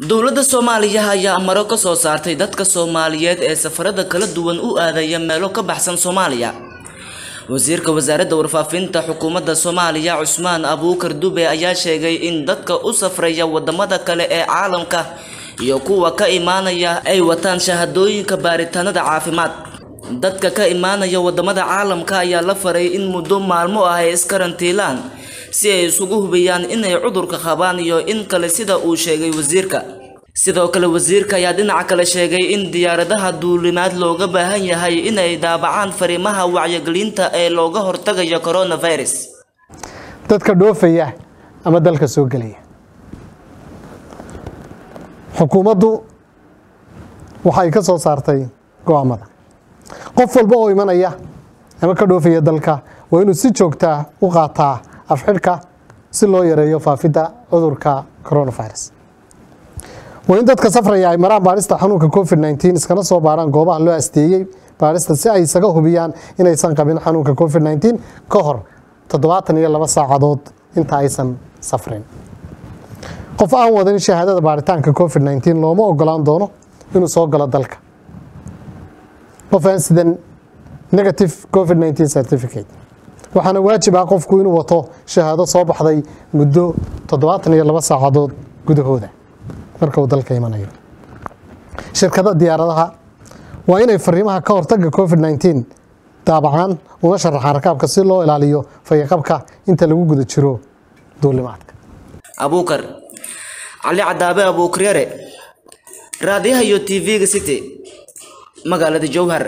dowladda soomaaliya ayaa amaro ka soo saartay dadka soomaaliyeed ee safarada kala duwan u aadaya meelo ka baxsan soomaaliya. Wasiirka wasaaradda warfaafinta xukuumadda soomaaliya cusmaan abuukar dube ayaa sheegay in dadka u safraya waddamada kale ee caalamka iyo kuwa ka imaanaya ay wataan shahadooyinka baaritaanada caafimaad. Dadka ka imaanaya waddamada caalamka ayaa la faray in muddo maalmo ah ay iskarantiilaan si ay isugu hubiyaan inay cudurka qabaan iyo in kale sida uu sheegay wasiirka. Sidoo kale wasiirka ayaa dhinaca kale sheegay in diyaaradaha duulimaad looga baahan yahay inay daabacaan fariimaha wacyigelinta ee looga hortagayo coronavirus. Dadka dhoofaya ama dalka soo gelaya xukuumaddu waxay ka soo saartay go'aamada. Qof walba oo imanaya ama ka dhoofaya dalka waa inuu si joogtaa u qaataa afxidhka si loo yareeyo faafidda cudurka coronavirus. Waa in dadka safraya ay maraan baadhista xanuunka covid nteen iskana soo baaraan goobaha loo asteeyey baadhista si ay isaga hubiyaan inaysan qabin xanuunka covid nteen ka hor toddobaatan iyo laba saacadood inta aysan safrin. Qof aan wadan shahaadada baaritaanka covid nteen looma ogolaan doono inuu soo galo dalka. Qof aan sidan negative covid nteen certificate waxaana waajib ah qofku inuu wato shahaado soo baxday muddo toddobaatan iyo laba saacadood gudahooda. Marka uu dalka imanayo. Shirkada diyaaradaha waa inay fariimaha ka hortaga covid nteen daabacaan una sharaxaan rakaabka si loo ilaaliyo fayaqabka inta lagu guda jiro duulimaadka. Abuukar cali cadaabe abuukaryare raadiyaha iyo tv-ga city magaalada jowhar